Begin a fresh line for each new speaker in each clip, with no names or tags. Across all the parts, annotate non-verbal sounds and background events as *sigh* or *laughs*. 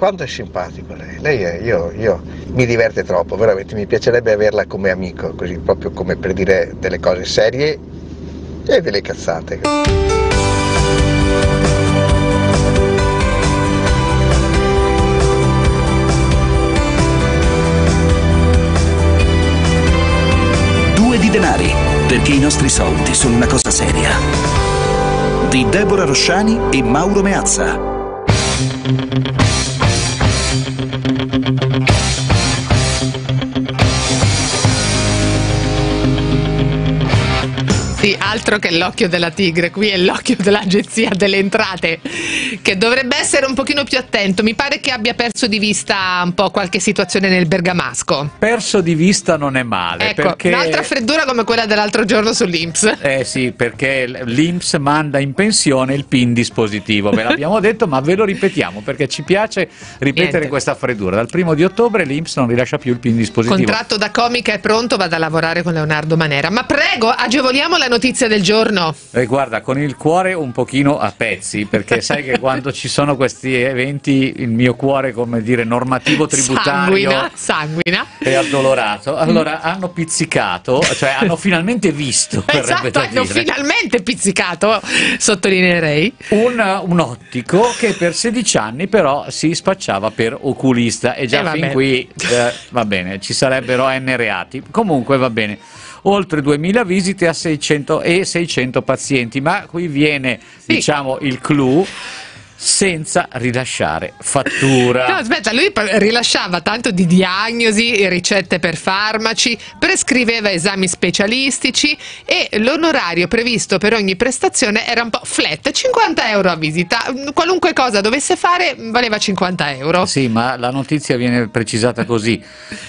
quanto è simpatico lei. Lei è, io, io, mi diverte troppo, veramente, mi piacerebbe averla come amico, così proprio come per dire delle cose serie e delle cazzate.
Due di denari, perché i nostri soldi sono una cosa seria. Di Deborah Rosciani e Mauro Meazza.
Altro che l'occhio della tigre, qui è l'occhio dell'agenzia delle entrate, che dovrebbe essere un pochino più attento. Mi pare che abbia perso di vista un po' qualche situazione nel bergamasco.
Perso di vista non è male.
Ecco,
perché...
un'altra freddura come quella dell'altro giorno sull'Inps.
Eh sì, perché l'Inps manda in pensione il PIN dispositivo, ve l'abbiamo *laughs* detto, ma ve lo ripetiamo perché ci piace ripetere
Niente.
questa freddura. Dal primo di ottobre l'Inps non rilascia più il PIN dispositivo.
Contratto da comica è pronto, vado a lavorare con Leonardo Manera. Ma prego, agevoliamo la notizia del giorno.
E guarda, con il cuore un pochino a pezzi, perché sai che *laughs* quando ci sono questi eventi il mio cuore, come dire, normativo tributario
Sanguina, sanguina.
è addolorato. Allora hanno pizzicato, cioè hanno finalmente visto, *laughs*
Esatto, hanno finalmente pizzicato, sottolineerei.
Un, un ottico che per 16 anni però si spacciava per oculista e già
Eh,
fin qui eh, va bene, ci sarebbero N reati. Comunque va bene. Oltre 2000 visite a 600 e 600 pazienti, ma qui viene
Sì.
diciamo il clou senza rilasciare fattura. *laughs*
No, aspetta, lui rilasciava tanto di diagnosi, ricette per farmaci, prescriveva esami specialistici e l'onorario previsto per ogni prestazione era un po' flat, 50 euro a visita. Qualunque cosa dovesse fare valeva 50 euro.
Sì, ma la notizia viene precisata così: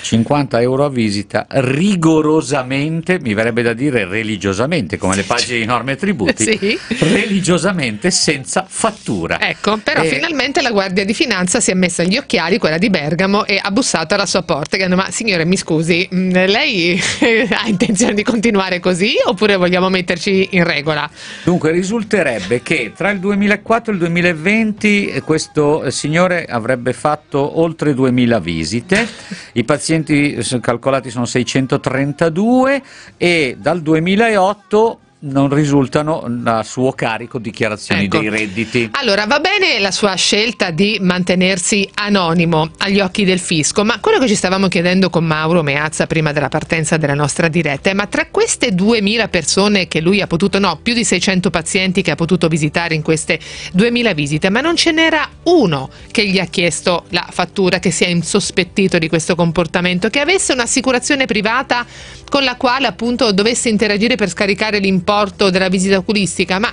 50 euro a visita, rigorosamente, mi verrebbe da dire religiosamente, come le pagine di norme e tributi, *laughs*
Sì.
religiosamente senza fattura.
Ecco, però
E-
finalmente la Guardia di Finanza si è messa gli occhiali, quella di Bergamo, e ha bussato alla sua porta dicendo ma signore mi scusi, mh, lei *laughs* ha intenzione di continuare così oppure vogliamo metterci in regola?
Dunque risulterebbe che tra il 2004 e il 2020 eh, questo eh, signore avrebbe fatto oltre 2000 visite, i pazienti eh, calcolati sono 632 e dal 2008 non risultano a suo carico dichiarazioni
Ecco.
dei redditi.
Allora, va bene la sua scelta di mantenersi anonimo agli occhi del fisco, ma quello che ci stavamo chiedendo con Mauro Meazza prima della partenza della nostra diretta è ma tra queste 2000 persone che lui ha potuto, no, più di 600 pazienti che ha potuto visitare in queste 2000 visite, ma non ce n'era uno che gli ha chiesto la fattura, che si è insospettito di questo comportamento, che avesse un'assicurazione privata con la quale appunto dovesse interagire per scaricare l'importo della visita oculistica, ma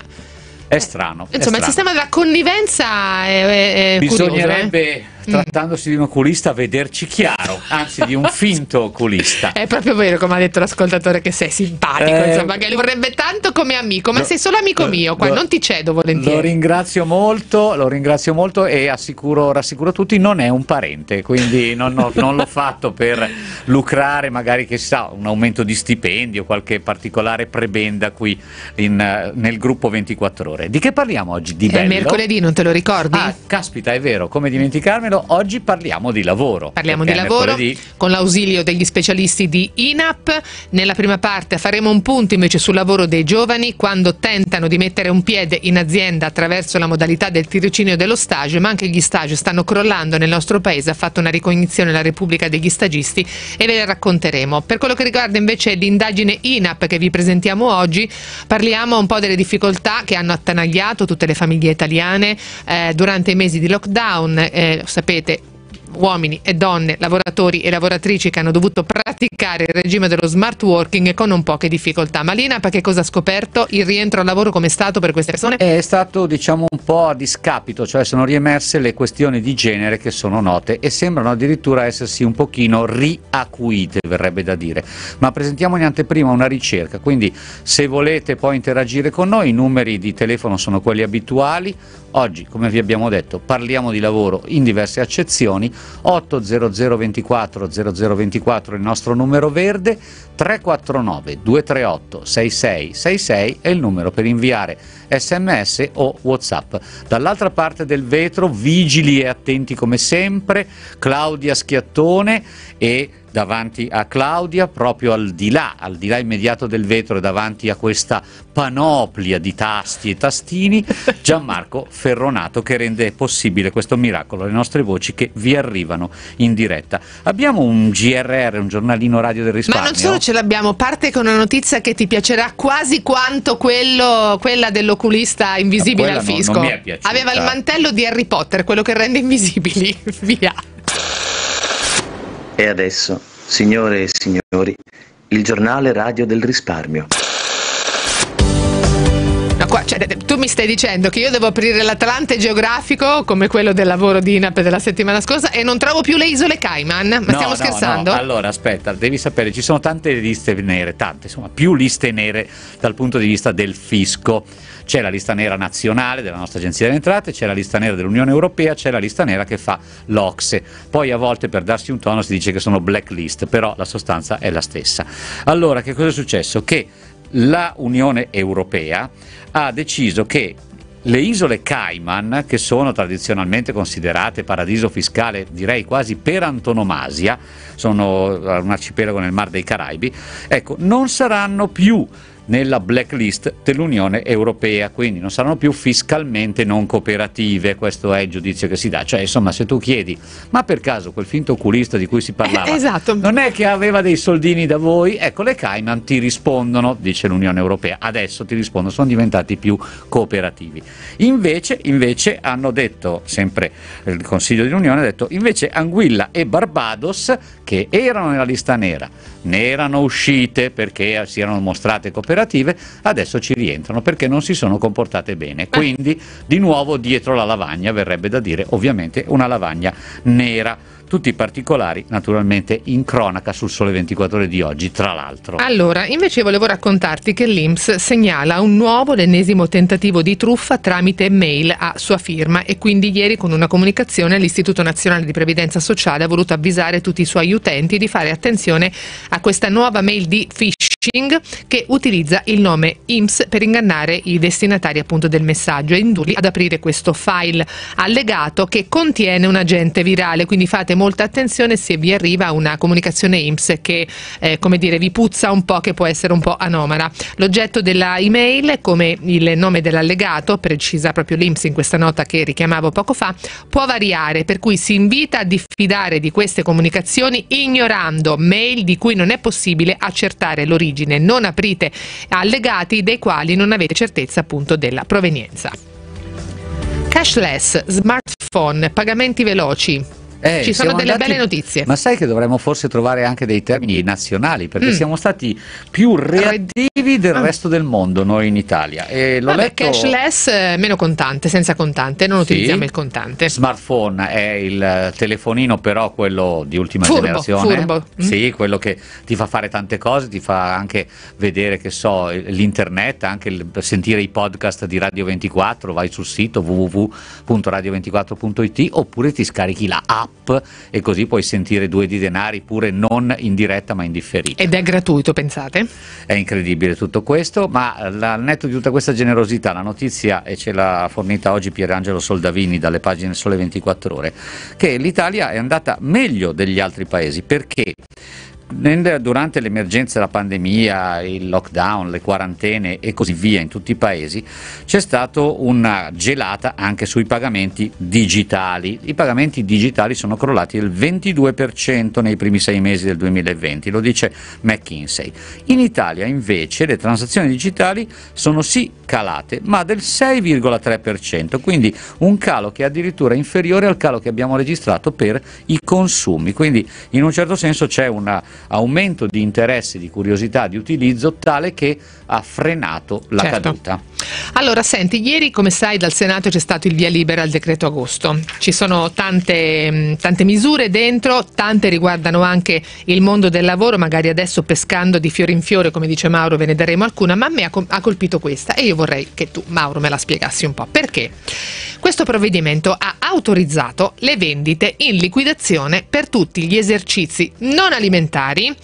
È strano. è
Insomma, il
strano.
sistema della connivenza è, è- è curioso, eh?
Bisognerebbe, trattandosi di un oculista, vederci chiaro, anzi di un *laughs* finto oculista.
È proprio vero, come ha detto l'ascoltatore, che sei simpatico,
Eh,
insomma, che lo vorrebbe tanto come amico, ma
lo-
sei solo amico
lo-
mio, qua
lo-
non ti cedo
Lo
volentieri.
ringrazio molto, lo ringrazio molto e assicuro, rassicuro tutti, non è un parente, quindi non, non- non l'ho fatto per lucrare magari che sa un aumento di stipendio, qualche particolare prebenda qui in, nel gruppo 24 ore. Di che parliamo oggi? Di
È
bello?
mercoledì, non te lo ricordi?
Ah, caspita, è vero, come dimenticarmelo, oggi parliamo di lavoro.
Parliamo di lavoro
mercoledì.
con l'ausilio degli specialisti di INAP. Nella prima parte faremo un punto invece sul lavoro dei giovani quando tentano di mettere un piede in azienda attraverso la modalità del tirocinio dello stage, ma anche gli stage stanno crollando nel nostro paese. Ha fatto una ricognizione la Repubblica degli Stagisti e ve le racconteremo. Per quello che riguarda invece l'indagine INAP che vi presentiamo oggi, parliamo un po' delle difficoltà che hanno attanagliato tutte le famiglie italiane eh, durante i mesi di lockdown. Eh, sapete, uomini e donne, lavoratori e lavoratrici che hanno dovuto praticare il regime dello smart working con non poche difficoltà. Ma l'INAP che cosa ha scoperto? Il rientro al lavoro come è stato per queste persone?
È stato diciamo un po' a discapito, cioè sono riemerse le questioni di genere che sono note e sembrano addirittura essersi un pochino riacuite, verrebbe da dire. Ma presentiamo in anteprima una ricerca, quindi se volete poi interagire con noi i numeri di telefono sono quelli abituali Oggi, come vi abbiamo detto, parliamo di lavoro in diverse accezioni, 80024 0024 il nostro numero verde, 349 238 6666 è il numero per inviare sms o whatsapp. Dall'altra parte del vetro, vigili e attenti come sempre, Claudia Schiattone e davanti a Claudia, proprio al di là, al di là immediato del vetro e davanti a questa panoplia di tasti e tastini, *laughs* Gianmarco Ferronato che rende possibile questo miracolo, le nostre voci che vi arrivano in diretta. Abbiamo un GRR, un giornalino radio del risparmio.
Ma non solo ce l'abbiamo, parte con una notizia che ti piacerà quasi quanto quello, quella dell'oculista invisibile al
non-
fisco.
non mi è piaciuta.
Aveva il mantello di Harry Potter, quello che rende invisibili. *laughs* Via.
E adesso, signore e signori, il giornale radio del risparmio.
No, qua, cioè, tu mi stai dicendo che io devo aprire l'Atlante geografico come quello del lavoro di INAP della settimana scorsa e non trovo più le isole Cayman? Ma
No,
stiamo
no,
scherzando?
no. Allora, aspetta, devi sapere, ci sono tante liste nere, tante, insomma, più liste nere dal punto di vista del fisco. C'è la lista nera nazionale della nostra Agenzia delle Entrate, c'è la lista nera dell'Unione Europea, c'è la lista nera che fa l'Ocse. Poi a volte per darsi un tono si dice che sono blacklist, però la sostanza è la stessa. Allora, che cosa è successo? Che la Unione Europea ha deciso che le isole Cayman, che sono tradizionalmente considerate paradiso fiscale, direi quasi per antonomasia, sono un arcipelago nel Mar dei Caraibi, ecco, non saranno più nella blacklist dell'Unione Europea, quindi non saranno più fiscalmente non cooperative, questo è il giudizio che si dà. Cioè, insomma, se tu chiedi, ma per caso quel finto oculista di cui si parlava,
Eh, *laughs* esatto.
non è che aveva dei soldini da voi? Ecco, le Cayman ti rispondono, dice l'Unione Europea, adesso ti rispondono, sono diventati più cooperativi. Invece, invece hanno detto, sempre il Consiglio dell'Unione ha detto, invece Anguilla e Barbados, che erano nella lista nera, ne erano uscite perché si erano mostrate cooperative, adesso ci rientrano perché non si sono comportate bene. Quindi, di nuovo dietro la lavagna, verrebbe da dire, ovviamente una lavagna nera. Tutti i particolari, naturalmente, in cronaca sul Sole 24 Ore di oggi, tra l'altro.
Allora, invece volevo raccontarti che l'Inps segnala un nuovo, l'ennesimo tentativo di truffa tramite mail a sua firma e quindi ieri con una comunicazione l'Istituto Nazionale di Previdenza Sociale ha voluto avvisare tutti i suoi utenti di fare attenzione a questa nuova mail di phishing che utilizza il nome IMSS per ingannare i destinatari appunto del messaggio e indurli ad aprire questo file allegato che contiene un agente virale, quindi fate molta attenzione se vi arriva una comunicazione IMSS che eh, come dire vi puzza un po' che può essere un po' anomala. L'oggetto della email, come il nome dell'allegato, precisa proprio l'IMSS in questa nota che richiamavo poco fa, può variare, per cui si invita a diffidare di queste comunicazioni ignorando mail di cui non è possibile accertare l'origine. Non aprite allegati dei quali non avete certezza appunto della provenienza. Cashless, smartphone, pagamenti veloci.
Eh,
Ci sono delle
andati-
belle notizie.
Ma sai che dovremmo forse trovare anche dei termini nazionali, perché
Mm.
siamo stati più reattivi del
Ah.
resto del mondo noi in Italia. E l'ho
Vabbè,
letto...
cashless, eh, meno contante, senza contante, non
Sì.
utilizziamo il contante.
Smartphone è il telefonino, però quello di ultima
Furbo,
generazione.
furbo. Mm.
Sì, quello che ti fa fare tante cose, ti fa anche vedere, che so, l'internet, anche il- sentire i podcast di Radio 24, vai sul sito www.radio24.it oppure ti scarichi la app e così puoi sentire due di denari pure non in diretta ma in differita.
Ed è gratuito, pensate?
È incredibile tutto questo, ma la- al netto di tutta questa generosità, la notizia, e ce l'ha fornita oggi Pierangelo Soldavini dalle pagine Sole 24 Ore, che l'Italia è andata meglio degli altri paesi perché durante l'emergenza della pandemia, il lockdown, le quarantene e così via in tutti i paesi, c'è stata una gelata anche sui pagamenti digitali. I pagamenti digitali sono crollati del 22% nei primi sei mesi del 2020, lo dice McKinsey. In Italia invece le transazioni digitali sono sì calate, ma del 6,3%, quindi un calo che è addirittura inferiore al calo che abbiamo registrato per i consumi. Quindi in un certo senso c'è una aumento di interesse, di curiosità, di utilizzo tale che ha frenato la
Certo.
caduta.
Allora, senti, ieri come sai dal Senato c'è stato il via libera al decreto agosto. Ci sono tante, tante misure dentro, tante riguardano anche il mondo del lavoro, magari adesso pescando di fiore in fiore, come dice Mauro, ve ne daremo alcuna, ma a me ha colpito questa e io vorrei che tu, Mauro, me la spiegassi un po'. Perché? Questo provvedimento ha autorizzato le vendite in liquidazione per tutti gli esercizi non alimentari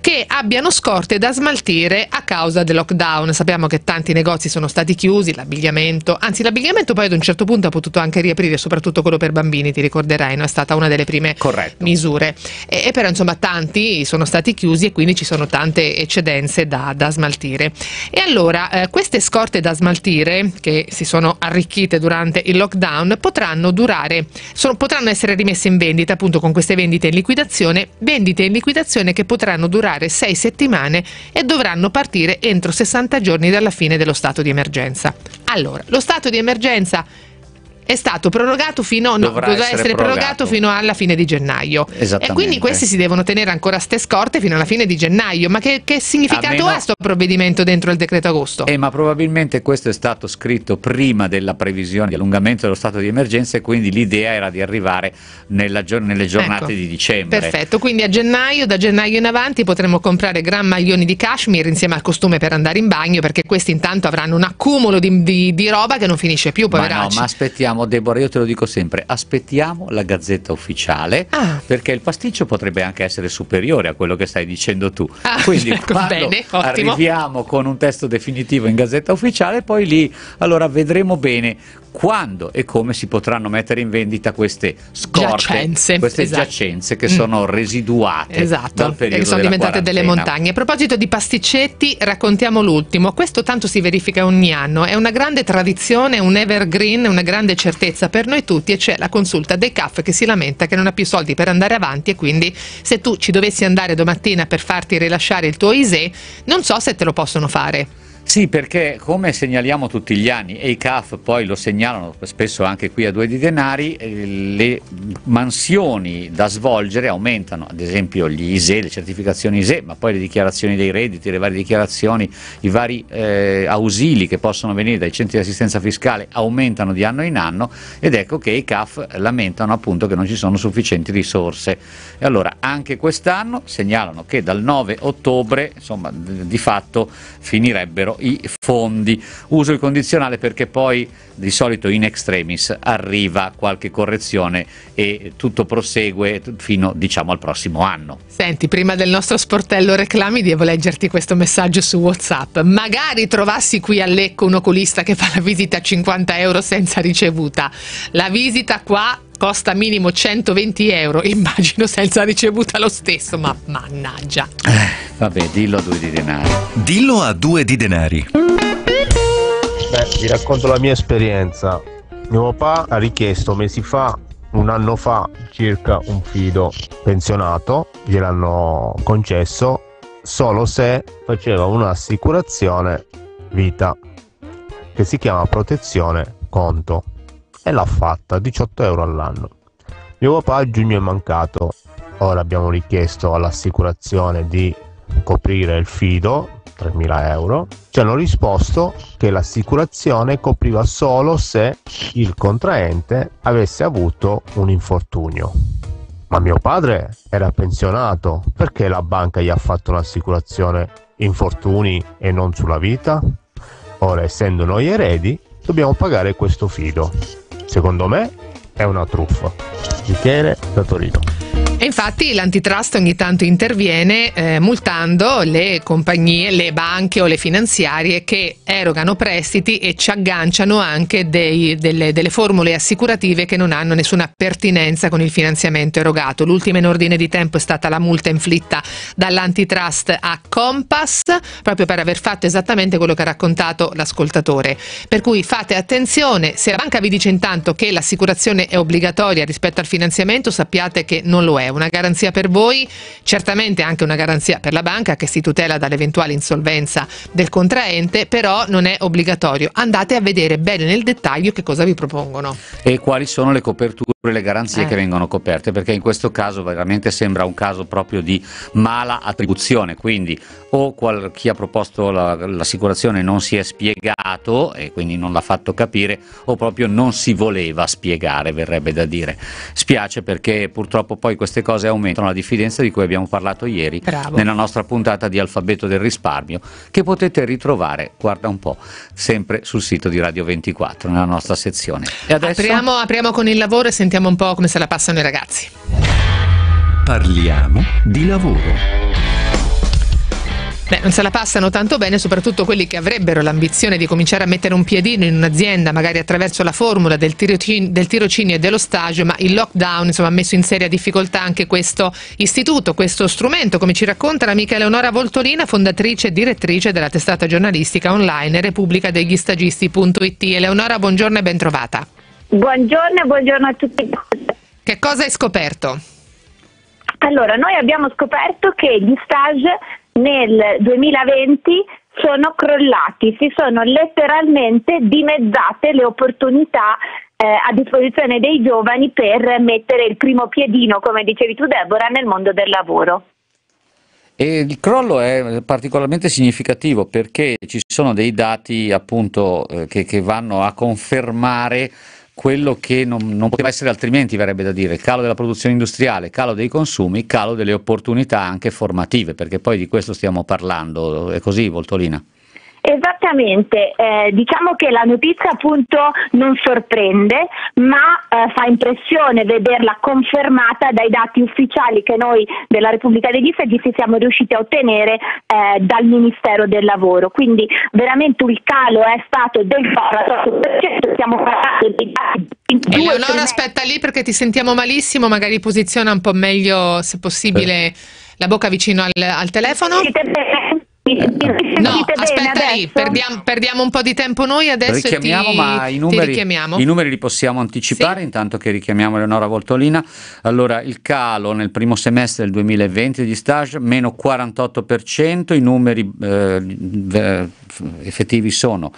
che abbiano scorte da smaltire a causa del lockdown. Sappiamo che tanti negozi sono stati chiusi, l'abbigliamento, anzi l'abbigliamento poi ad un certo punto ha potuto anche riaprire, soprattutto quello per bambini, ti ricorderai, no? è stata una delle prime
Corretto.
misure. E, e però insomma tanti sono stati chiusi e quindi ci sono tante eccedenze da, da smaltire. E allora eh, queste scorte da smaltire che si sono arricchite durante il lockdown potranno durare, sono- potranno essere rimesse in vendita appunto con queste vendite in liquidazione, vendite in liquidazione che potranno durare sei settimane e dovranno partire entro 60 giorni dalla fine dello stato di emergenza. Allora, lo stato di emergenza è stato prorogato fino no,
Dovrà essere
essere prorogato
prorogato.
fino alla fine di gennaio. E quindi questi si devono tenere ancora ste scorte fino alla fine di gennaio. Ma che, che significato
meno-
ha sto provvedimento dentro il decreto agosto?
Eh, ma probabilmente questo è stato scritto prima della previsione di allungamento dello stato di emergenza e quindi l'idea era di arrivare nella gior- nelle giornate
Ecco.
di dicembre.
Perfetto, quindi a gennaio, da gennaio in avanti potremo comprare gran maglioni di cashmere insieme al costume per andare in bagno perché questi intanto avranno un accumulo di, di- di roba che non finisce più,
Ma no,
poveracci.
ma aspettiamo, Deborah, io te lo dico sempre, aspettiamo la gazzetta ufficiale
Ah.
perché il pasticcio potrebbe anche essere superiore a quello che stai dicendo tu.
Ah, *laughs*
Quindi
ecco,
quando
bene, ottimo.
arriviamo con un testo definitivo in gazzetta ufficiale, poi lì allora vedremo bene quando e come si potranno mettere in vendita queste scorte,
Giacenze,
queste
esatto.
giacenze che
Mm.
sono residuate
Esatto,
dal periodo
che sono diventate delle montagne. A proposito di pasticcetti, raccontiamo l'ultimo. Questo tanto si verifica ogni anno, è una grande tradizione, un evergreen, una grande certezza per noi tutti e c'è la consulta dei CAF che si lamenta che non ha più soldi per andare avanti e quindi se tu ci dovessi andare domattina per farti rilasciare il tuo ISE, non so se te lo possono fare.
Sì, perché come segnaliamo tutti gli anni, e i CAF poi lo segnalano spesso anche qui a due di denari, eh, le mansioni da svolgere aumentano, ad esempio gli ISE, le certificazioni ISE, ma poi le dichiarazioni dei redditi, le varie dichiarazioni, i vari eh, ausili che possono venire dai centri di assistenza fiscale aumentano di anno in anno ed ecco che i CAF lamentano appunto che non ci sono sufficienti risorse. E allora anche quest'anno segnalano che dal 9 ottobre, insomma, di fatto finirebbero i fondi. Uso il condizionale perché poi di solito in extremis arriva qualche correzione e tutto prosegue fino diciamo al prossimo anno.
Senti, prima del nostro sportello reclami devo leggerti questo messaggio su WhatsApp. Magari trovassi qui a Lecco un oculista che fa la visita a 50 euro senza ricevuta. La visita qua costa minimo 120 euro, *laughs* immagino senza ricevuta lo stesso, ma mannaggia.
Vabbè, dillo a due di denari.
Dillo a due di denari.
Beh, vi racconto la mia esperienza. Mio papà ha richiesto mesi fa, un anno fa circa, un fido pensionato, gliel'hanno concesso solo se faceva un'assicurazione vita che si chiama protezione conto e l'ha fatta 18 euro all'anno. Mio papà a giugno è mancato, ora abbiamo richiesto all'assicurazione di coprire il fido 3.000 euro. Ci hanno risposto che l'assicurazione copriva solo se il contraente avesse avuto un infortunio. Ma mio padre era pensionato. Perché la banca gli ha fatto un'assicurazione? Infortuni e non sulla vita? Ora essendo noi eredi dobbiamo pagare questo fido secondo me è una truffa. Michele da Torino
E infatti l'antitrust ogni tanto interviene eh, multando le compagnie, le banche o le finanziarie che erogano prestiti e ci agganciano anche dei- delle, delle formule assicurative che non hanno nessuna pertinenza con il finanziamento erogato. L'ultima in ordine di tempo è stata la multa inflitta dall'antitrust a Compass proprio per aver fatto esattamente quello che ha raccontato l'ascoltatore. Per cui fate attenzione, se la banca vi dice intanto che l'assicurazione è obbligatoria rispetto al finanziamento, sappiate che non lo è. Una garanzia per voi, certamente anche una garanzia per la banca che si tutela dall'eventuale insolvenza del contraente, però non è obbligatorio. Andate a vedere bene nel dettaglio che cosa vi propongono.
E quali sono le coperture le garanzie
Eh.
che vengono coperte, perché in questo caso veramente sembra un caso proprio di mala attribuzione, quindi o qual- chi ha proposto la- l'assicurazione non si è spiegato e quindi non l'ha fatto capire, o proprio non si voleva spiegare, verrebbe da dire. Spiace perché purtroppo poi queste cose aumentano la diffidenza di cui abbiamo parlato ieri
Bravo.
nella nostra puntata di Alfabeto del risparmio, che potete ritrovare, guarda un po', sempre sul sito di Radio 24, nella nostra sezione. E adesso...
Apriamo, apriamo con il lavoro e sentiamo un po' come se la passano i ragazzi.
Parliamo di lavoro.
Beh, non se la passano tanto bene, soprattutto quelli che avrebbero l'ambizione di cominciare a mettere un piedino in un'azienda, magari attraverso la formula del, tirocin- del tirocinio e dello stage, ma il lockdown insomma, ha messo in seria difficoltà anche questo istituto, questo strumento, come ci racconta l'amica Eleonora Voltolina, fondatrice e direttrice della testata giornalistica online Repubblica degli Stagisti.it. Eleonora, buongiorno e bentrovata.
Buongiorno e buongiorno a tutti.
Che cosa hai scoperto?
Allora, noi abbiamo scoperto che gli stage nel 2020 sono crollati, si sono letteralmente dimezzate le opportunità eh, a disposizione dei giovani per mettere il primo piedino, come dicevi tu Deborah, nel mondo del lavoro.
E il crollo è particolarmente significativo perché ci sono dei dati appunto eh, che, che vanno a confermare quello che non, non poteva essere altrimenti, verrebbe da dire, calo della produzione industriale, calo dei consumi, calo delle opportunità anche formative, perché poi di questo stiamo parlando, è così Voltolina?
Esattamente, eh, diciamo che la notizia appunto non sorprende, ma eh, fa impressione vederla confermata dai dati ufficiali che noi della Repubblica degli Stagisti siamo riusciti a ottenere eh, dal Ministero del Lavoro. Quindi veramente il calo è stato del 48%, stiamo parlando di dati
Eleonora, aspetta lì perché ti sentiamo malissimo, magari posiziona un po' meglio, se possibile, la bocca vicino al, al telefono.
Bene? Mi- mi sentite
No, aspetta lì, perdiamo, perdiamo un po' di tempo noi adesso
richiamiamo,
ti,
ma i numeri,
richiamiamo.
i numeri li possiamo anticipare
Sì.
intanto che richiamiamo Eleonora Voltolina. Allora, il calo nel primo semestre del 2020 degli stage meno 48%, i numeri eh, effettivi sono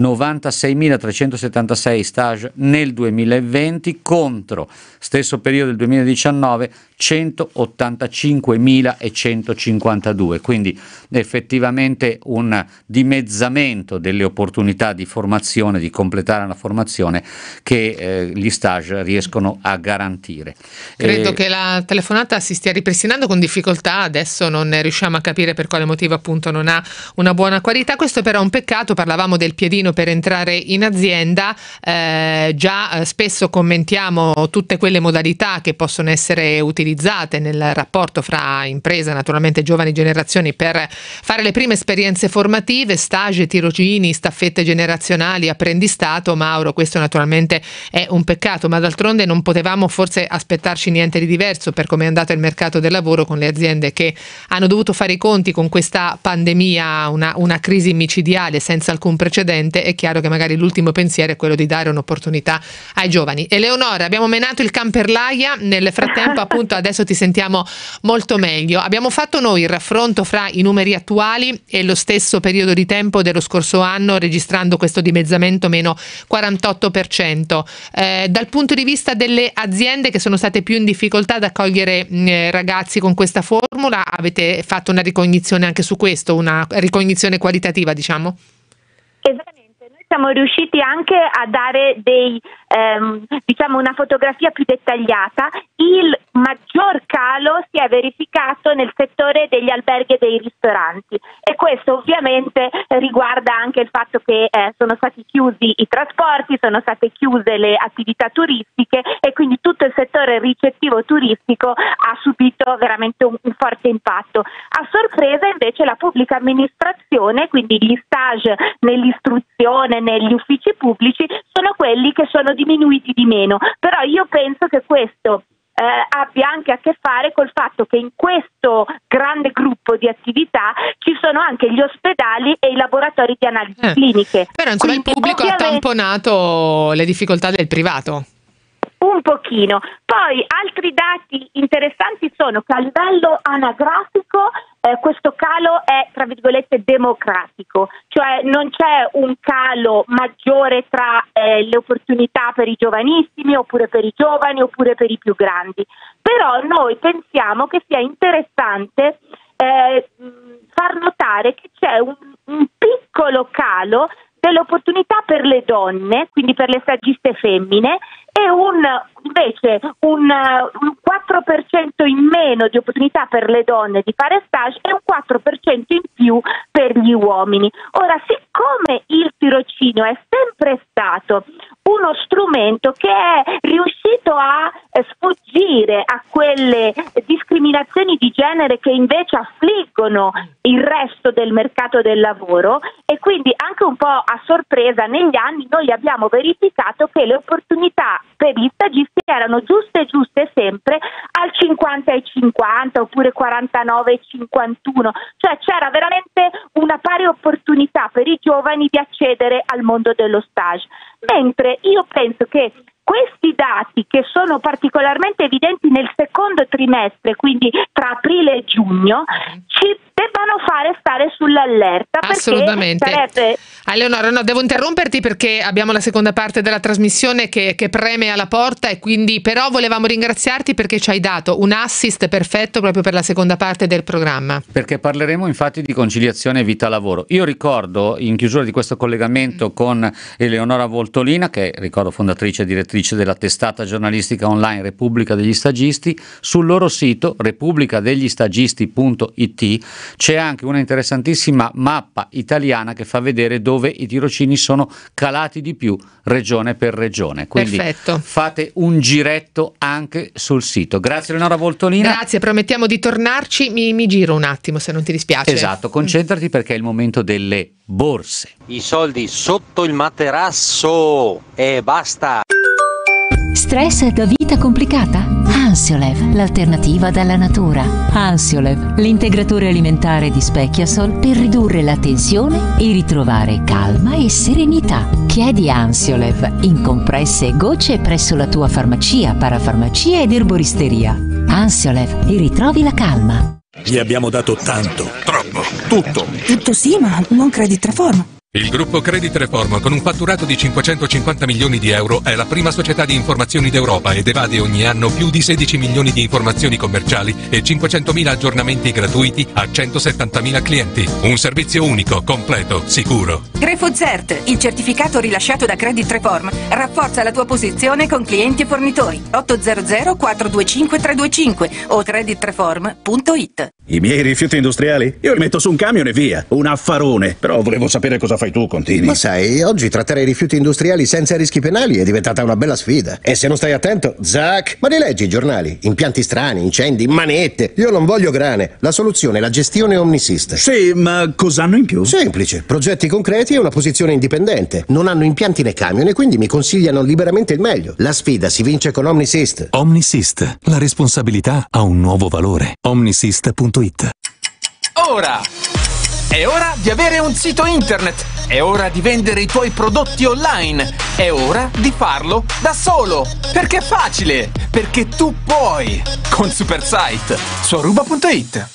96.376 stage nel 2020 contro stesso periodo del 2019 185.152, quindi effettivamente un dimezzamento delle opportunità di formazione, di completare la formazione che eh, gli stage riescono a garantire.
Credo
Eh,
che la telefonata si stia ripristinando con difficoltà, adesso non riusciamo a capire per quale motivo appunto non ha una buona qualità, questo però è un peccato, parlavamo del piedino per entrare in azienda, eh, già eh, spesso commentiamo tutte quelle modalità che possono essere utilizzate nel rapporto fra impresa, naturalmente giovani generazioni per fare le prime esperienze formative, stage, tirocini, staffette generazionali, apprendistato, Mauro, questo naturalmente è un peccato, ma d'altronde non potevamo forse aspettarci niente di diverso per come è andato il mercato del lavoro con le aziende che hanno dovuto fare i conti con questa pandemia, una, una crisi micidiale senza alcun precedente. È chiaro che magari l'ultimo pensiero è quello di dare un'opportunità ai giovani. Eleonora, abbiamo menato il camperlaia, nel frattempo appunto *laughs* adesso ti sentiamo molto meglio. Abbiamo fatto noi il raffronto fra i numeri attuali e lo stesso periodo di tempo dello scorso anno, registrando questo dimezzamento meno 48%. Eh, dal punto di vista delle aziende che sono state più in difficoltà ad accogliere eh, ragazzi con questa formula, avete fatto una ricognizione anche su questo, una ricognizione qualitativa, diciamo?
Noi siamo riusciti anche a dare dei, ehm, diciamo una fotografia più dettagliata. Il maggior calo si è verificato nel settore degli alberghi e dei ristoranti e questo ovviamente riguarda anche il fatto che eh, sono stati chiusi i trasporti, sono state chiuse le attività turistiche e quindi tutto il settore ricettivo turistico ha subito veramente un, un forte impatto. A sorpresa invece la pubblica amministrazione, quindi gli stage nell'istruzione, negli uffici pubblici, sono quelli che sono diminuiti di meno. Però io penso che questo eh, abbia anche a che fare col fatto che in questo grande gruppo di attività ci sono anche gli ospedali e i laboratori di analisi
Eh,
cliniche.
Però insomma il
Quindi,
pubblico ha
ovviamente-
tamponato le difficoltà del privato.
Un pochino. Poi altri dati interessanti sono che a livello anagrafico eh, questo calo è tra virgolette democratico, cioè non c'è un calo maggiore tra eh, le opportunità per i giovanissimi oppure per i giovani oppure per i più grandi, però noi pensiamo che sia interessante eh, far notare che c'è un, un piccolo calo delle opportunità per le donne, quindi per le stagiste femmine, e un, invece un, un 4% in meno di opportunità per le donne di fare stage e un 4% in più per gli uomini. Ora, siccome il tirocinio è sempre stato uno strumento che è riuscito a eh, sfuggire a quelle discriminazioni di genere che invece affliggono il resto del mercato del lavoro e quindi anche un po' a sorpresa negli anni noi abbiamo verificato che le opportunità per gli stagisti erano giuste giuste sempre al 50 e 50 oppure 49 e 51, cioè c'era veramente una pari opportunità per i giovani di accedere al mondo dello stage. Mentre io penso che questi dati che sono particolarmente evidenti nel secondo trimestre, quindi tra aprile e giugno, ci debbano fare stare sull'allerta.
Assolutamente.
Sarebbe...
Ah, Leonora, no, devo interromperti perché abbiamo la seconda parte della trasmissione che, che, preme alla porta e quindi però volevamo ringraziarti perché ci hai dato un assist perfetto proprio per la seconda parte del programma.
Perché parleremo infatti di conciliazione vita-lavoro. Io ricordo in chiusura di questo collegamento con Eleonora Voltolina, che ricordo fondatrice e direttrice della testata giornalistica online Repubblica degli Stagisti, sul loro sito repubblicadeglistagisti.it c'è anche una interessantissima mappa italiana che fa vedere dove i tirocini sono calati di più regione per regione. Quindi
Perfetto.
fate un giretto anche sul sito. Grazie Eleonora Voltolina.
Grazie, promettiamo di tornarci. Mi, mi giro un attimo se non ti dispiace.
Esatto, concentrati perché è il momento delle borse.
I soldi sotto il materasso e basta.
Stress da vita complicata? Ansiolev, l'alternativa dalla natura. Ansiolev, l'integratore alimentare di Specchiasol per ridurre la tensione e ritrovare calma e serenità. Chiedi Ansiolev in compresse e gocce presso la tua farmacia, parafarmacia ed erboristeria. Ansiolev e ritrovi la calma.
Gli abbiamo dato tanto, troppo, tutto.
Tutto sì, ma non Credit Reform.
Il gruppo Credit Reform, con un fatturato di 550 milioni di euro, è la prima società di informazioni d'Europa ed evade ogni anno più di 16 milioni di informazioni commerciali e 500.000 aggiornamenti gratuiti a 170.000 clienti. Un servizio unico, completo, sicuro.
GrefoCert, il certificato rilasciato da Credit Reform, rafforza la tua posizione con clienti e fornitori. 800 425 325 o creditreform.it.
I miei rifiuti industriali? Io li metto su un camion e via. Un affarone. Però volevo sapere cosa fai tu, continui.
Ma sai, oggi trattare i rifiuti industriali senza rischi penali è diventata una bella sfida. E se non stai attento, zac! Ma li leggi i giornali? Impianti strani, incendi, manette. Io non voglio grane. La soluzione è la gestione Omnisist.
Sì, ma cos'hanno in più?
Semplice. Progetti concreti e una posizione indipendente. Non hanno impianti né camion e quindi mi consigliano liberamente il meglio. La sfida si vince con Omnisist.
Omnisist. La responsabilità ha un nuovo valore. Omnisist.it
Ora! È ora di avere un sito internet. È ora di vendere i tuoi prodotti online. È ora di farlo da solo. Perché è facile. Perché tu puoi. Con Supersite. Su aruba.it.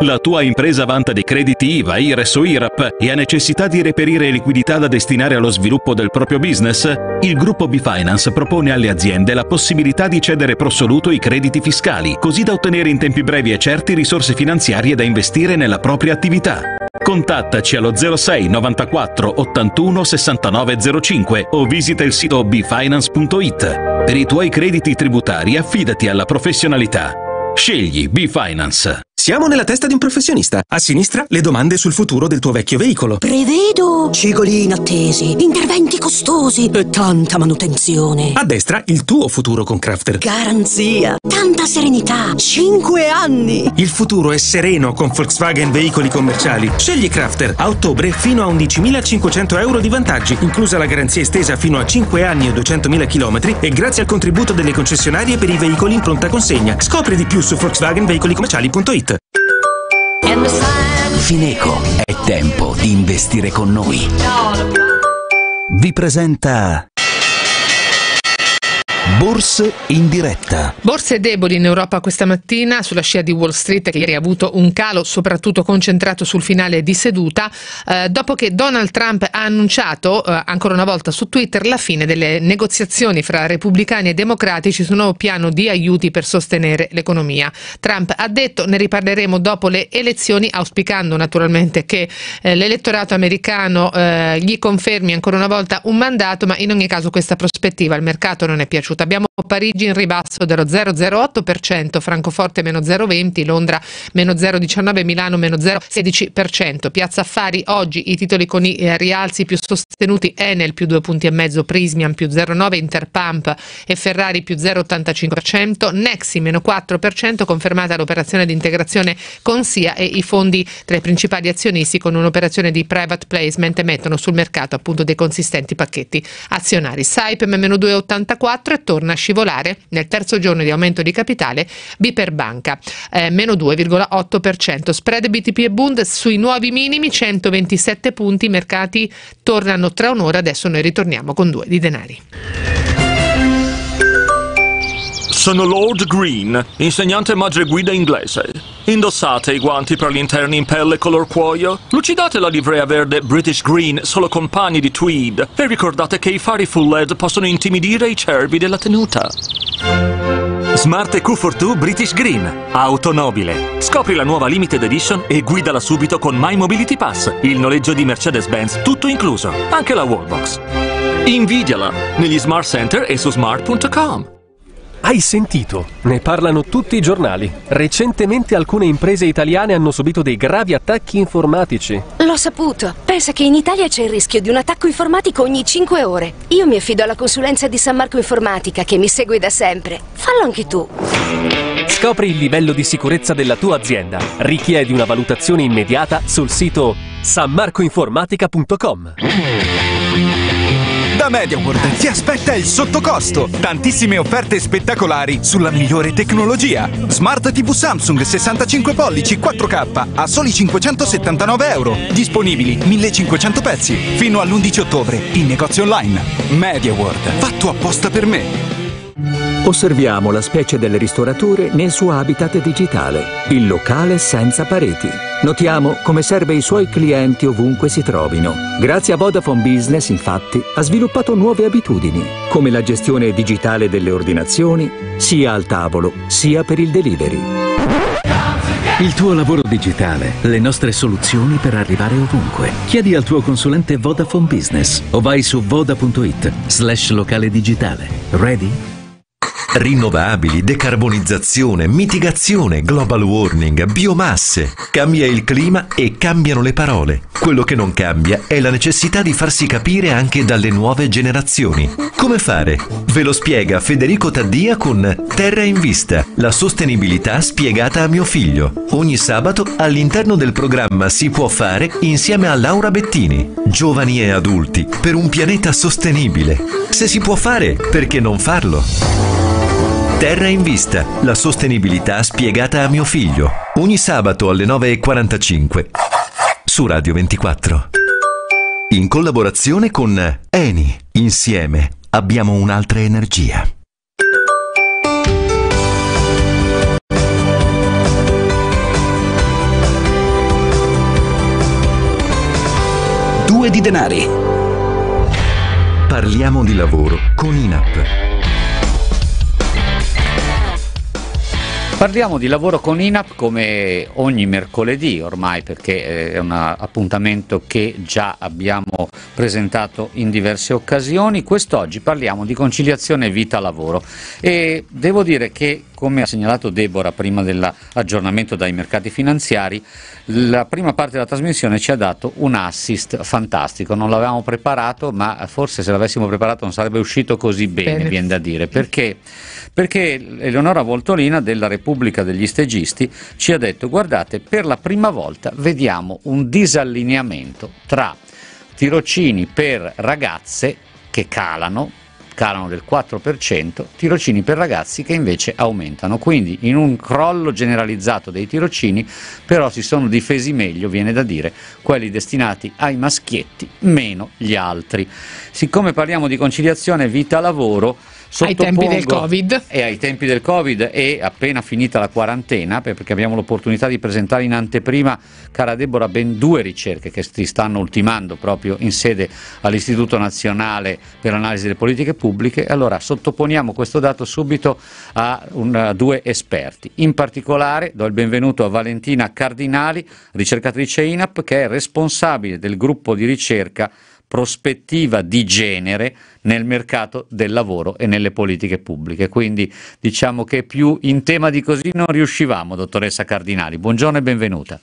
La tua impresa vanta dei crediti IVA, IRES o IRAP e ha necessità di reperire liquidità da destinare allo sviluppo del proprio business? Il gruppo B-Finance propone alle aziende la possibilità di cedere pro soluto i crediti fiscali, così da ottenere in tempi brevi e certi risorse finanziarie da investire nella propria attività. Contattaci allo 06 94 81 69 05 o visita il sito bfinance.it. Per i tuoi crediti tributari affidati alla professionalità. Scegli B-Finance.
Siamo nella testa di un professionista. A sinistra le domande sul futuro del tuo vecchio veicolo.
Prevedo cicoli inattesi, interventi costosi e tanta manutenzione.
A destra il tuo futuro con Crafter.
Garanzia, tanta serenità, 5 anni.
Il futuro è sereno con Volkswagen Veicoli Commerciali. Scegli Crafter. A ottobre fino a 11.500 euro di vantaggi, inclusa la garanzia estesa fino a 5 anni e 200.000 km e grazie al contributo delle concessionarie per i veicoli in pronta consegna. Scopri di più su volkswagenveicoliCommerciali.it.
Fineco, è tempo di investire con noi. Vi presenta Borse in diretta.
Borse deboli in Europa questa mattina sulla scia di Wall Street che ieri ha avuto un calo soprattutto concentrato sul finale di seduta eh, dopo che Donald Trump ha annunciato eh, ancora una volta su Twitter la fine delle negoziazioni fra repubblicani e democratici su un nuovo piano di aiuti per sostenere l'economia. Trump ha detto ne riparleremo dopo le elezioni auspicando naturalmente che eh, l'elettorato americano eh, gli confermi ancora una volta un mandato ma in ogni caso questa prospettiva al mercato non è piaciuta. Abbiamo Parigi in ribasso dello 0,08%, Francoforte meno 0,20%, Londra meno 0,19%, Milano meno 0,16%. Piazza Affari oggi i titoli con i eh, rialzi più sostenuti Enel più 2 punti e Prismian più 0,9%, Interpump e Ferrari più 0,85%, Nexi meno 4%, confermata l'operazione di integrazione con SIA e i fondi tra i principali azionisti con un'operazione di private placement mettono sul mercato appunto dei consistenti pacchetti azionari. Saipem meno 2,84 e torna a scivolare nel terzo giorno di aumento di capitale Biper Banca, eh, meno 2,8%. Spread BTP e Bund sui nuovi minimi, 127 punti, i mercati tornano tra un'ora, adesso noi ritorniamo con due di denari.
Sono Lord Green, insegnante madre guida inglese. Indossate i guanti per gli interni in pelle color cuoio, lucidate la livrea verde British Green solo con panni di tweed e ricordate che i fari full LED possono intimidire i cervi della tenuta.
Smart EQ42 British Green, auto nobile. Scopri la nuova Limited Edition e guidala subito con My Mobility Pass, il noleggio di Mercedes-Benz tutto incluso, anche la Wallbox. Invidiala negli Smart Center e su smart.com.
Hai sentito? Ne parlano tutti i giornali. Recentemente alcune imprese italiane hanno subito dei gravi attacchi informatici.
L'ho saputo. Pensa che in Italia c'è il rischio di un attacco informatico ogni 5 ore. Io mi affido alla consulenza di San Marco Informatica che mi segue da sempre. Fallo anche tu.
Scopri il livello di sicurezza della tua azienda. Richiedi una valutazione immediata sul sito sanmarcoinformatica.com.
Da MediaWorld ti aspetta il sottocosto. Tantissime offerte spettacolari sulla migliore tecnologia. Smart TV Samsung 65 pollici 4K a soli 579 euro. Disponibili 1500 pezzi. Fino all'11 ottobre in negozio online. MediaWorld, fatto apposta per me.
Osserviamo la specie del ristoratore nel suo habitat digitale, il locale senza pareti. Notiamo come serve i suoi clienti ovunque si trovino. Grazie a Vodafone Business, infatti, ha sviluppato nuove abitudini, come la gestione digitale delle ordinazioni, sia al tavolo, sia per il delivery.
Il tuo lavoro digitale, le nostre soluzioni per arrivare ovunque. Chiedi al tuo consulente Vodafone Business o vai su voda.it slash locale digitale. Ready?
Rinnovabili, decarbonizzazione, mitigazione, global warming, biomasse. Cambia il clima e cambiano le parole. Quello che non cambia è la necessità di farsi capire anche dalle nuove generazioni. Come fare? Ve lo spiega Federico Taddia con Terra in Vista, la sostenibilità spiegata a mio figlio. Ogni sabato all'interno del programma Si può fare insieme a Laura Bettini. Giovani e adulti, per un pianeta sostenibile. Se si può fare, perché non farlo? Terra in Vista, la sostenibilità spiegata a mio figlio. Ogni sabato alle 9.45 su Radio 24. In collaborazione con Eni. Insieme abbiamo un'altra energia.
Due di denari.
Parliamo di lavoro con INAP.
Parliamo di lavoro con INAP come ogni mercoledì ormai perché è un appuntamento che già abbiamo presentato in diverse occasioni. Quest'oggi parliamo di conciliazione vita-lavoro e devo dire che come ha segnalato Deborah prima dell'aggiornamento dai mercati finanziari, la prima parte della trasmissione ci ha dato un assist fantastico, non l'avevamo preparato ma forse se l'avessimo preparato non sarebbe uscito così bene, bene. viene da dire, perché? Perché Eleonora Voltolina della Repubblica degli Stegisti ci ha detto guardate per la prima volta vediamo un disallineamento tra tirocini per ragazze che calano calano del 4%, tirocini per ragazzi che invece aumentano. Quindi in un crollo generalizzato dei tirocini però si sono difesi meglio, viene da dire, quelli destinati ai maschietti, meno gli altri. Siccome parliamo di conciliazione vita-lavoro,
Ai tempi del Covid.
E ai tempi del Covid e appena finita la quarantena, per- perché abbiamo l'opportunità di presentare in anteprima, cara Deborah, ben due ricerche che si stanno ultimando proprio in sede all'Istituto Nazionale per l'Analisi delle Politiche Pubbliche. Allora sottoponiamo questo dato subito a, un- a due esperti. In particolare do il benvenuto a Valentina Cardinali, ricercatrice INAP, che è responsabile del gruppo di ricerca prospettiva di genere nel mercato del lavoro e nelle politiche pubbliche. Quindi diciamo che più in tema di così non riuscivamo, dottoressa Cardinali. Buongiorno e benvenuta.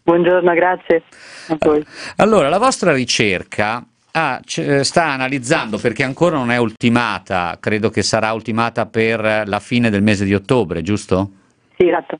Buongiorno, grazie a voi.
Allora, la vostra ricerca ah, sta analizzando, perché ancora non è ultimata, credo che sarà ultimata per la fine del mese di ottobre, giusto?
Sì, esatto.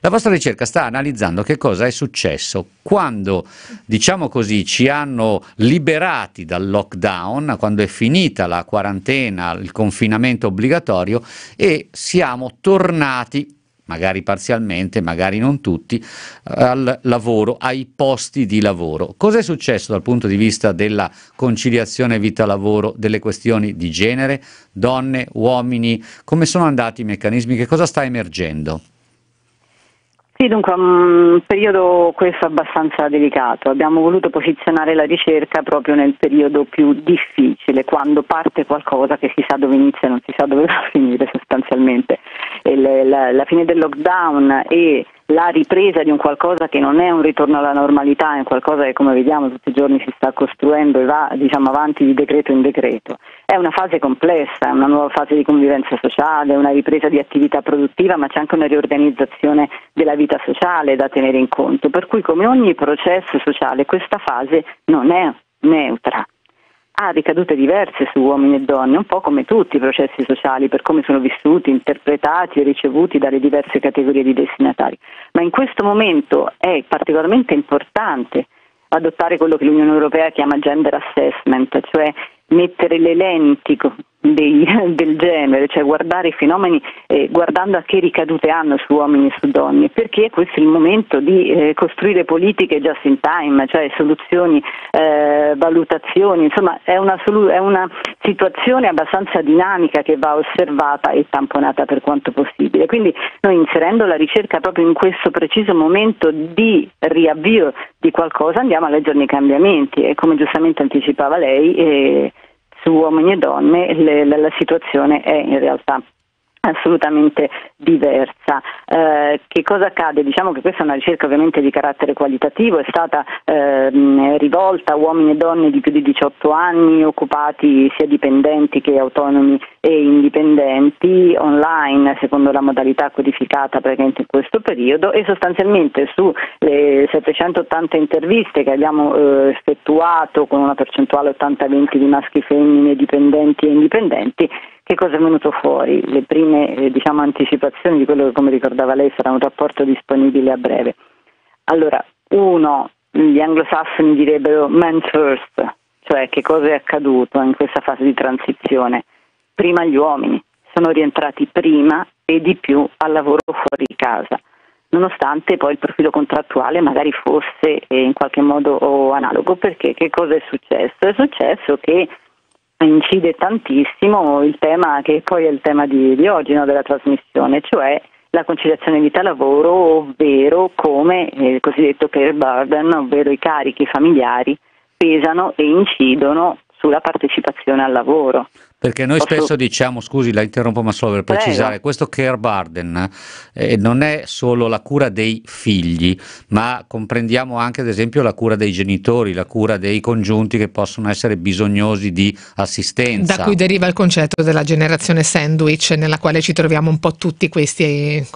La vostra ricerca sta analizzando che cosa è successo quando, diciamo così, ci hanno liberati dal lockdown, quando è finita la quarantena, il confinamento obbligatorio e siamo tornati magari parzialmente, magari non tutti, al lavoro, ai posti di lavoro. Cosa è successo dal punto di vista della conciliazione vita-lavoro, delle questioni di genere, donne, uomini, come sono andati i meccanismi, che cosa sta emergendo?
Sì, dunque, un periodo questo abbastanza delicato. Abbiamo voluto posizionare la ricerca proprio nel periodo più difficile, quando parte qualcosa che si sa dove inizia e non si sa dove va a finire sostanzialmente. Le- la, la fine del lockdown e la ripresa di un qualcosa che non è un ritorno alla normalità, è un qualcosa che come vediamo tutti i giorni si sta costruendo e va diciamo, avanti di decreto in decreto. È una fase complessa, è una nuova fase di convivenza sociale, una ripresa di attività produttiva, ma c'è anche una riorganizzazione della vita sociale da tenere in conto. Per cui come ogni processo sociale questa fase non è neutra. Ha ricadute diverse su uomini e donne, un po' come tutti i processi sociali, per come sono vissuti, interpretati e ricevuti dalle diverse categorie di destinatari. Ma in questo momento è particolarmente importante adottare quello che l'Unione Europea chiama gender assessment, cioè mettere le lenti dei- *laughs* del genere, cioè guardare i fenomeni eh, guardando a che ricadute hanno su uomini e su donne, perché questo è il momento di eh, costruire politiche just in time, cioè soluzioni, eh, valutazioni, insomma è una, solu- è una situazione abbastanza dinamica che va osservata e tamponata per quanto possibile. Quindi noi inserendo la ricerca proprio in questo preciso momento di riavvio di qualcosa andiamo a leggerne i cambiamenti e come giustamente anticipava lei eh, su uomini e donne le- la, la situazione è in realtà assolutamente diversa. Eh, che cosa accade? Diciamo che questa è una ricerca ovviamente di carattere qualitativo, è stata ehm, rivolta a uomini e donne di più di 18 anni, occupati sia dipendenti che autonomi e indipendenti, online secondo la modalità codificata praticamente in questo periodo e sostanzialmente sulle 780 interviste che abbiamo eh, effettuato con una percentuale 80-20 di maschi e femmine, dipendenti e indipendenti, che cosa è venuto fuori? Le prime eh, diciamo, anticipazioni di quello che, come ricordava lei, sarà un rapporto disponibile a breve. Allora, uno, gli anglosassoni direbbero man first, cioè che cosa è accaduto in questa fase di transizione? Prima gli uomini sono rientrati prima e di più al lavoro fuori casa, nonostante poi il profilo contrattuale magari fosse eh, in qualche modo analogo, perché che cosa è successo? È successo che incide tantissimo il tema che poi è il tema di, di oggi no, della trasmissione, cioè la conciliazione vita-lavoro, ovvero come eh, il cosiddetto care burden, ovvero i carichi familiari pesano e incidono sulla partecipazione al lavoro.
Perché noi
Posso-
spesso diciamo, scusi la interrompo ma solo per
Prego.
precisare, questo care burden eh, non è solo la cura dei figli, ma comprendiamo anche ad esempio la cura dei genitori, la cura dei congiunti che possono essere bisognosi di assistenza.
Da cui deriva il concetto della generazione sandwich, nella quale ci troviamo un po' tutti questi, eh,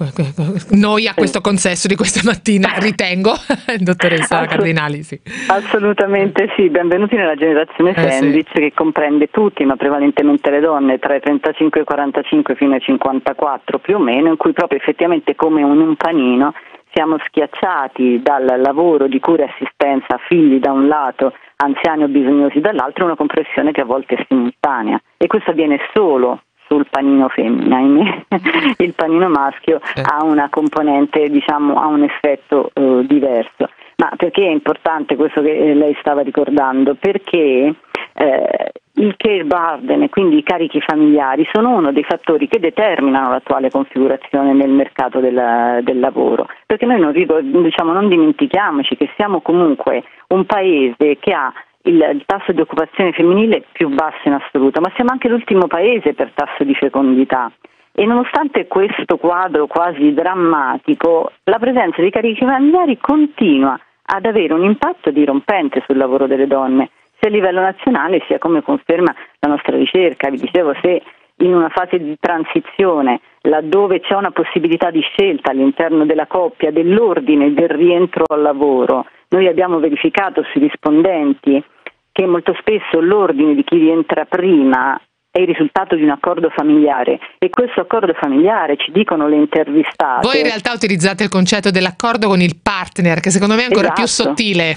noi a questo consesso di questa mattina, *laughs* ritengo, *laughs* dottoressa
Assolut-
Cardinali. Sì.
Assolutamente sì, benvenuti nella generazione
Eh, sì.
sandwich che comprende tutti, ma prevalentemente le donne tra i 35 e i 45 fino ai 54 più o meno, in cui proprio effettivamente come un, un panino siamo schiacciati dal lavoro di cura e assistenza a figli da un lato, anziani o bisognosi dall'altro, una compressione che a volte è simultanea. E questo avviene solo sul panino femmina, *laughs* il panino maschio ha una componente, diciamo, ha un effetto eh, diverso. Ma perché è importante questo che eh, lei stava ricordando? Perché eh, il care burden quindi i carichi familiari sono uno dei fattori che determinano l'attuale configurazione nel mercato del, del lavoro, perché noi non, diciamo, non dimentichiamoci che siamo comunque un paese che ha il, tasso di occupazione femminile più basso in assoluto, ma siamo anche l'ultimo paese per tasso di fecondità. E nonostante questo quadro quasi drammatico, la presenza di carichi familiari continua ad avere un impatto dirompente sul lavoro delle donne sia a livello nazionale sia come conferma la nostra ricerca. Vi dicevo, se in una fase di transizione, laddove c'è una possibilità di scelta all'interno della coppia dell'ordine del rientro al lavoro, noi abbiamo verificato sui rispondenti che molto spesso l'ordine di chi rientra prima è il risultato di un accordo familiare e questo accordo familiare, ci dicono le intervistate.
Voi in realtà utilizzate il concetto dell'accordo con il partner, che secondo me è ancora
esatto.
più sottile.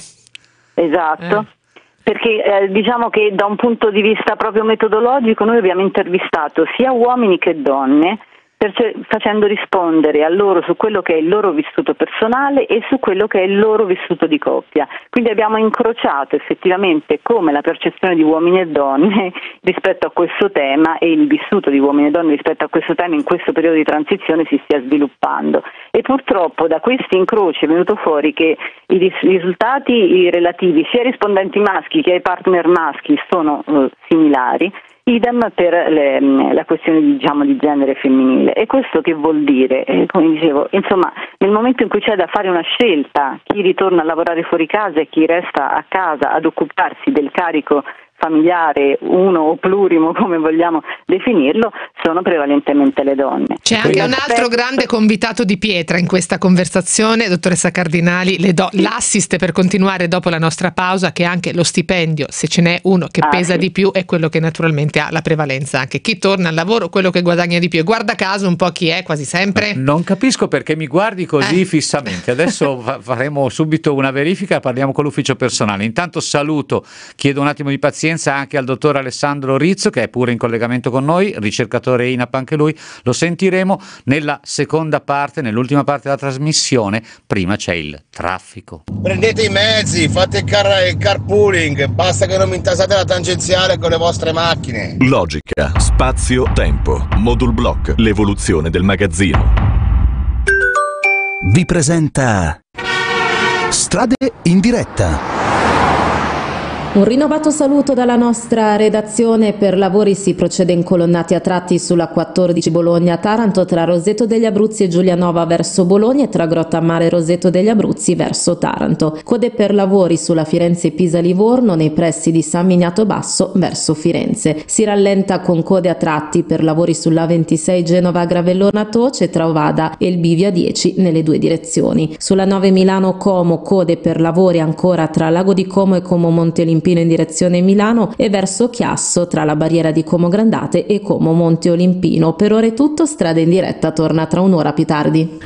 Esatto. Eh perché eh, diciamo che da un punto di vista proprio metodologico noi abbiamo intervistato sia uomini che donne facendo rispondere a loro su quello che è il loro vissuto personale e su quello che è il loro vissuto di coppia. Quindi abbiamo incrociato effettivamente come la percezione di uomini e donne *laughs* rispetto a questo tema e il vissuto di uomini e donne rispetto a questo tema in questo periodo di transizione si stia sviluppando. E purtroppo da questi incroci è venuto fuori che i risultati relativi sia ai rispondenti maschi che ai partner maschi sono eh, similari idem per le, mm, la questione diciamo, di genere femminile. E questo che vuol dire? Eh, come dicevo, insomma, nel momento in cui c'è da fare una scelta, chi ritorna a lavorare fuori casa e chi resta a casa ad occuparsi del carico familiare, uno o plurimo *laughs* come vogliamo definirlo, sono prevalentemente le donne.
C'è anche un altro grande convitato di pietra in questa conversazione, dottoressa Cardinali, le do l'assist per continuare dopo la nostra pausa, che anche lo stipendio, se ce n'è uno che ah, pesa sì. di più, è quello che naturalmente ha la prevalenza. Anche chi torna al lavoro, quello che guadagna di più. E guarda caso un po' chi è, quasi sempre.
Non capisco perché mi guardi così eh. fissamente. Adesso *laughs* faremo subito una verifica, parliamo con l'ufficio personale. Intanto saluto, chiedo un attimo di pazienza pazienza anche al dottor Alessandro Rizzo che è pure in collegamento con noi, ricercatore INAP anche lui, lo sentiremo nella seconda parte, nell'ultima parte della trasmissione, prima c'è il traffico.
Prendete i mezzi, fate il, car- il carpooling, basta che non mi intasate la tangenziale con le vostre macchine.
Logica, spazio, tempo, modul block, l'evoluzione del magazzino.
Vi presenta Strade in diretta
un rinnovato saluto dalla nostra redazione. Per lavori si procede in colonnati a tratti sulla 14 Bologna-Taranto tra Roseto degli Abruzzi e Giulianova verso Bologna e tra Grotta Mare e Roseto degli Abruzzi verso Taranto. Code per lavori sulla Firenze-Pisa-Livorno nei pressi di San Miniato Basso verso Firenze. Si rallenta con code a tratti per lavori sulla 26 Genova-Gravellona-Toce tra Ovada e il Bivia 10 nelle due direzioni. Sulla 9 Milano-Como code per lavori ancora tra Lago di Como e Como Monte Olimpino in direzione Milano e verso Chiasso tra la barriera di Como Grandate e Como Monte Olimpino. Per ora è tutto, strada in diretta torna tra un'ora più tardi.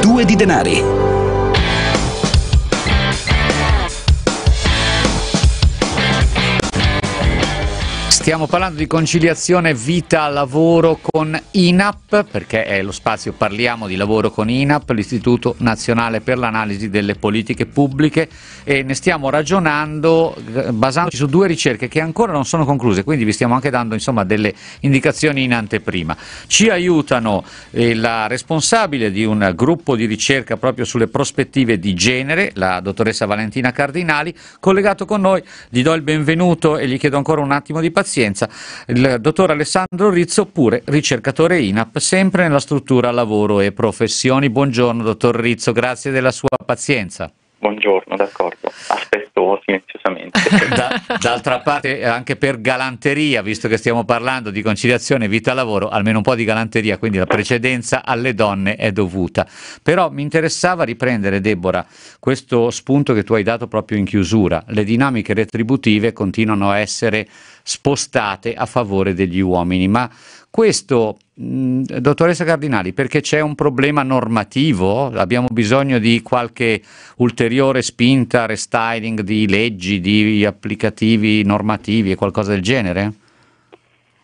Due di denari
Stiamo parlando di conciliazione vita-lavoro con INAP, perché è lo spazio Parliamo di lavoro con INAP, l'Istituto Nazionale per l'Analisi delle Politiche Pubbliche, e ne stiamo ragionando eh, basandoci su due ricerche che ancora non sono concluse, quindi vi stiamo anche dando insomma, delle indicazioni in anteprima. Ci aiutano eh, la responsabile di un gruppo di ricerca proprio sulle prospettive di genere, la dottoressa Valentina Cardinali, collegato con noi, gli do il benvenuto e gli chiedo ancora un attimo di pazienza pazienza. Il dottor Alessandro Rizzo, pure ricercatore INAP, sempre nella struttura lavoro e professioni. Buongiorno dottor Rizzo, grazie della sua pazienza.
Buongiorno, d'accordo. Aspetto silenziosamente. *laughs*
Da, d'altra parte, anche per galanteria, visto che stiamo parlando di conciliazione vita-lavoro, almeno un po' di galanteria, quindi la precedenza alle donne è dovuta. Però mi interessava riprendere, Deborah, questo spunto che tu hai dato proprio in chiusura. Le dinamiche retributive continuano a essere spostate a favore degli uomini, ma questo, dottoressa Cardinali, perché c'è un problema normativo? Abbiamo bisogno di qualche ulteriore spinta, restyling di leggi, di applicativi normativi e qualcosa del genere?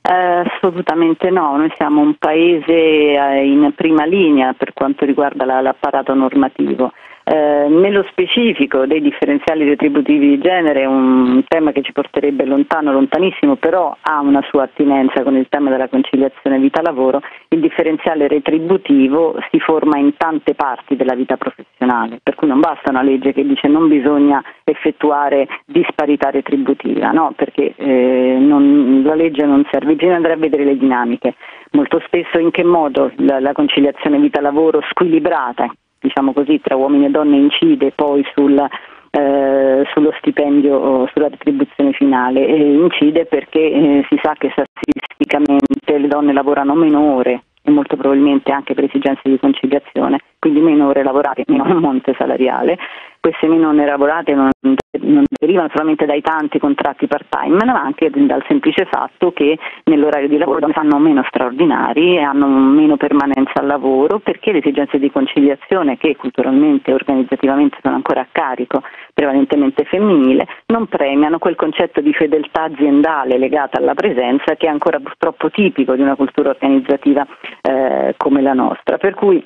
Eh, assolutamente no, noi siamo un paese eh, in prima linea per quanto riguarda la, l'apparato normativo. Eh, nello specifico dei differenziali retributivi di genere un tema che ci porterebbe lontano, lontanissimo, però ha una sua attinenza con il tema della conciliazione vita-lavoro. Il differenziale retributivo si forma in tante parti della vita professionale, per cui non basta una legge che dice non bisogna effettuare disparità retributiva, no? perché eh, non, la legge non serve, bisogna andare a vedere le dinamiche. Molto spesso in che modo la, la conciliazione vita-lavoro squilibrata, diciamo così, tra uomini e donne incide poi sul, eh, sullo stipendio sulla retribuzione finale e incide perché eh, si sa che statisticamente le donne lavorano meno ore e molto probabilmente anche per esigenze di conciliazione, quindi meno ore lavorate, meno *laughs* monte salariale. Queste meno ore lavorate non, non derivano solamente dai tanti contratti part-time, ma anche dal semplice fatto che nell'orario di lavoro fanno meno straordinari e hanno meno permanenza al lavoro perché le esigenze di conciliazione che culturalmente e organizzativamente sono ancora a carico prevalentemente femminile non premiano quel concetto di fedeltà aziendale legata alla presenza che è ancora purtroppo tipico di una cultura organizzativa eh, come la nostra. Per cui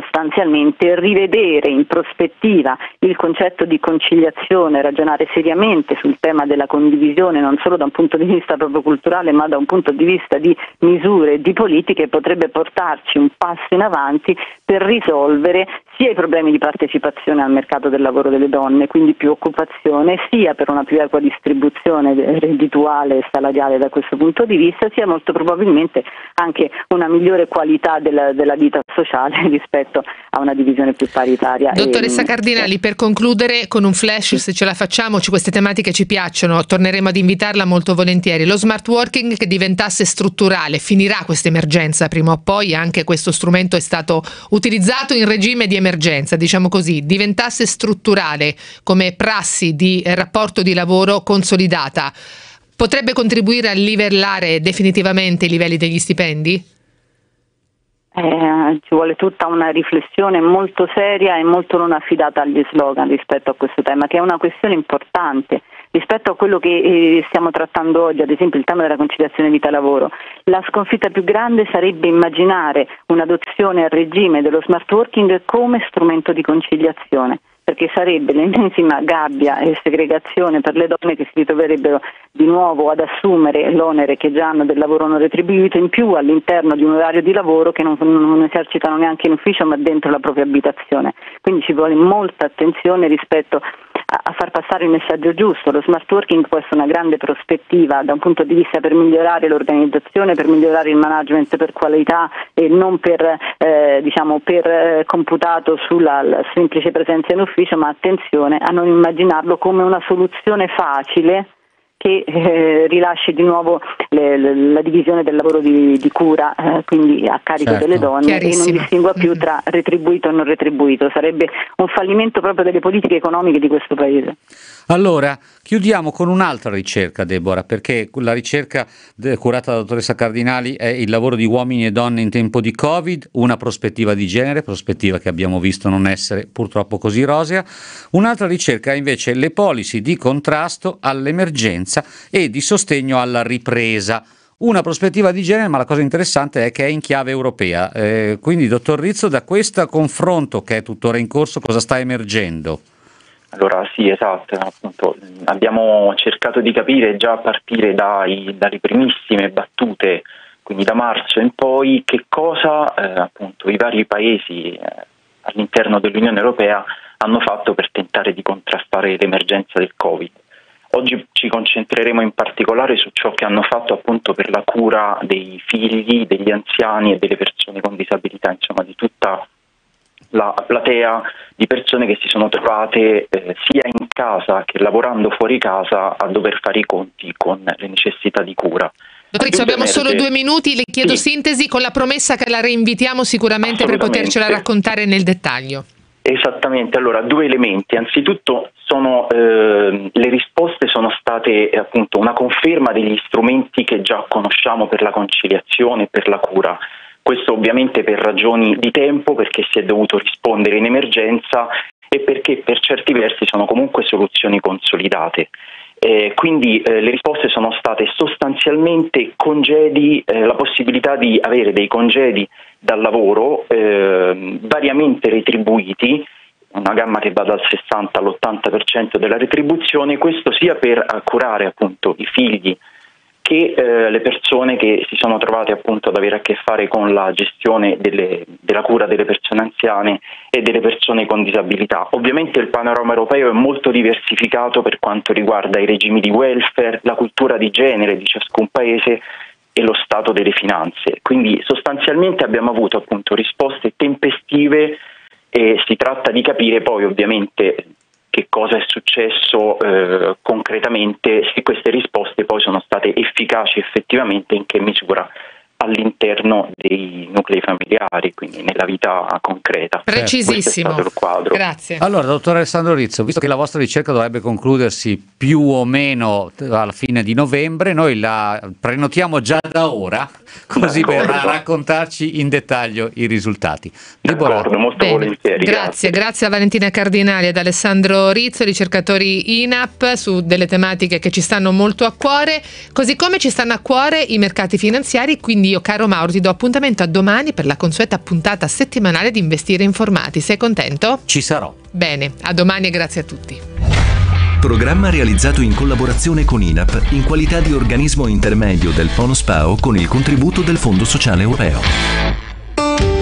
sostanzialmente rivedere in prospettiva il concetto di conciliazione, ragionare seriamente sul tema della condivisione non solo da un punto di vista proprio culturale ma da un punto di vista di misure e di politiche potrebbe portarci un passo in avanti per risolvere sia i problemi di partecipazione al mercato del lavoro delle donne, quindi più occupazione, sia per una più equa distribuzione reddituale e salariale da questo punto di vista, sia molto probabilmente anche una migliore qualità della, della vita sociale *laughs* rispetto a una divisione più paritaria.
Dottoressa e, Cardinali, per concludere con un flash, se ce la facciamo, queste tematiche ci piacciono, torneremo ad invitarla molto volentieri. Lo smart working che diventasse strutturale, finirà questa emergenza prima o poi, anche questo strumento è stato utilizzato in regime di emergenza, diciamo così, diventasse strutturale come prassi di rapporto di lavoro consolidata, potrebbe contribuire a livellare definitivamente i livelli degli stipendi?
Eh, ci vuole tutta una riflessione molto seria e molto non affidata agli slogan rispetto a questo tema, che è una questione importante rispetto a quello che eh, stiamo trattando oggi, ad esempio il tema della conciliazione vita-lavoro. La sconfitta più grande sarebbe immaginare un'adozione a regime dello smart working come strumento di conciliazione perché sarebbe l'ennesima gabbia e segregazione per le donne che si ritroverebbero di nuovo ad assumere l'onere che già hanno del lavoro non retribuito in più all'interno di un orario di lavoro che non, non esercitano neanche in ufficio ma dentro la propria abitazione. Quindi ci vuole molta attenzione rispetto a, far passare il messaggio giusto. Lo smart working può essere una grande prospettiva da un punto di vista per migliorare l'organizzazione, per migliorare il management per qualità e non per, eh, diciamo, per eh, computato sulla semplice presenza in ufficio, ma attenzione a non immaginarlo come una soluzione facile che eh, rilasci di nuovo le, le, la divisione del lavoro di, di cura, eh, quindi a carico certo. delle donne e non distingua più tra retribuito e non retribuito. Sarebbe un fallimento proprio delle politiche economiche di questo Paese.
Allora, chiudiamo con un'altra ricerca, Deborah, perché la ricerca curata dalla dottoressa Cardinali è il lavoro di uomini e donne in tempo di Covid, una prospettiva di genere, prospettiva che abbiamo visto non essere purtroppo così rosea. Un'altra ricerca è invece le policy di contrasto all'emergenza e di sostegno alla ripresa una prospettiva di genere, ma la cosa interessante è che è in chiave europea. Eh, quindi, dottor Rizzo, da questo confronto che è tuttora in corso, cosa sta emergendo?
Allora sì, esatto, appunto, abbiamo cercato di capire già a partire dai, dalle primissime battute, quindi da marzo in poi, che cosa eh, appunto, i vari paesi eh, all'interno dell'Unione Europea hanno fatto per tentare di contrastare l'emergenza del Covid. Oggi ci concentreremo in particolare su ciò che hanno fatto appunto per la cura dei figli, degli anziani e delle persone con disabilità, insomma di tutta la platea di persone che si sono trovate eh, sia in casa che lavorando fuori casa a dover fare i conti con le necessità di cura.
Dottoressa, abbiamo emerge... solo due minuti, le chiedo sì. sintesi con la promessa che la reinvitiamo sicuramente per potercela raccontare nel dettaglio.
Esattamente, allora due elementi. Anzitutto sono, eh, le risposte sono state eh, appunto una conferma degli strumenti che già conosciamo per la conciliazione e per la cura questo ovviamente per ragioni di tempo, perché si è dovuto rispondere in emergenza e perché per certi versi sono comunque soluzioni consolidate. Eh, quindi eh, le risposte sono state sostanzialmente congedi, eh, la possibilità di avere dei congedi dal lavoro eh, variamente retribuiti, una gamma che va dal 60 all'80% della retribuzione, questo sia per curare appunto i figli che eh, le persone che si sono trovate appunto ad avere a che fare con la gestione delle, della cura delle persone anziane e delle persone con disabilità. Ovviamente il panorama europeo è molto diversificato per quanto riguarda i regimi di welfare, la cultura di genere di ciascun paese e lo stato delle finanze. Quindi sostanzialmente abbiamo avuto appunto risposte tempestive e si tratta di capire poi ovviamente che cosa è successo eh, concretamente, se queste risposte poi sono state efficaci effettivamente, in che misura all'interno dei nuclei familiari, quindi nella vita concreta.
Precisissimo.
Grazie. Allora, dottor Alessandro Rizzo, visto che la vostra ricerca dovrebbe concludersi più o meno alla fine di novembre, noi la prenotiamo già da ora, così per raccontarci in dettaglio i risultati.
D'accordo, molto Bene. volentieri.
Grazie. grazie, grazie a Valentina Cardinali ed Alessandro Rizzo, ricercatori INAP, su delle tematiche che ci stanno molto a cuore, così come ci stanno a cuore i mercati finanziari, quindi io, caro Mauro, ti do appuntamento a domani per la consueta puntata settimanale di Investire Informati. Sei contento?
Ci sarò.
Bene, a domani e grazie a tutti.
Programma realizzato in collaborazione con INAP in qualità di organismo intermedio del PONSPAO con il contributo del Fondo Sociale Europeo.